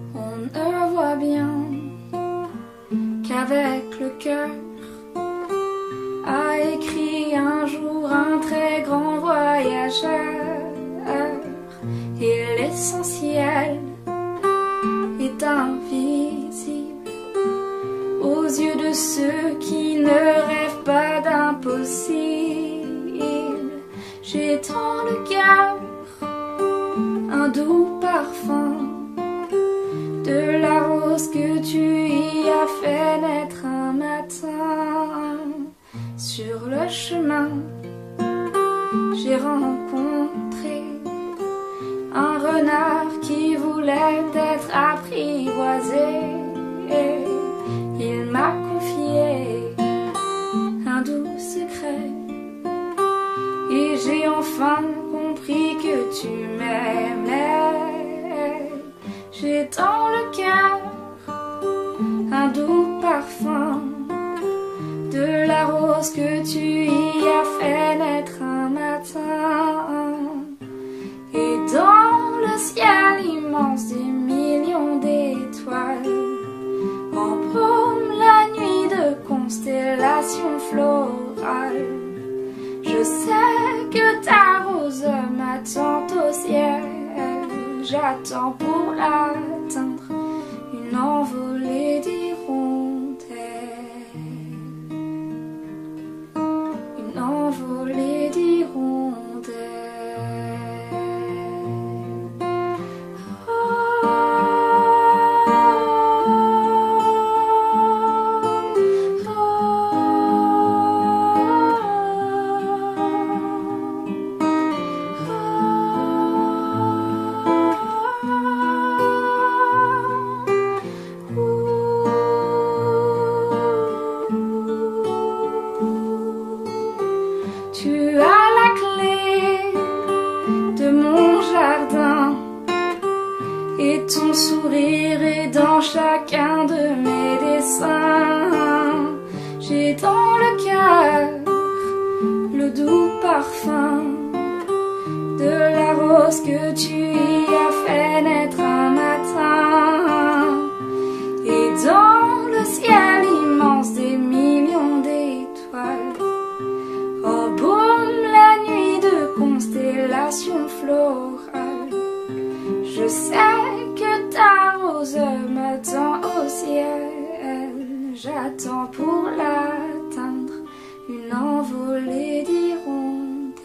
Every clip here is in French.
On ne voit bien qu'avec le cœur a écrit un jour un très grand voyageur et l'essentiel est invisible aux yeux de ceux qui ne rêvent pas d'impossible. J'ai dans le cœur un doux parfum rose que tu y as fait naître un matin. Sur le chemin, j'ai rencontré un renard qui voulait être apprivoisé. Il m'a confié un doux secret et j'ai enfin compris que tu m'aimais. J'ai dans le cœur que tu y as fait naître un matin. Et dans le ciel immense des millions d'étoiles, embaume la nuit de constellations florales. Je sais que ta rose m'attend au ciel, j'attends pour l'atteindre une envolée d'hirondelles. Sourire est dans chacun de mes dessins. J'ai dans le cœur le doux parfum de la rose que tu y as fait naître un matin. Et dans le ciel immense des millions d'étoiles, embaume la nuit de constellations florales. Je sais que rose au ciel, j'attends pour l'atteindre. Une envolée d'hirondelles,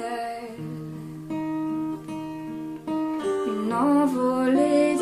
une envolée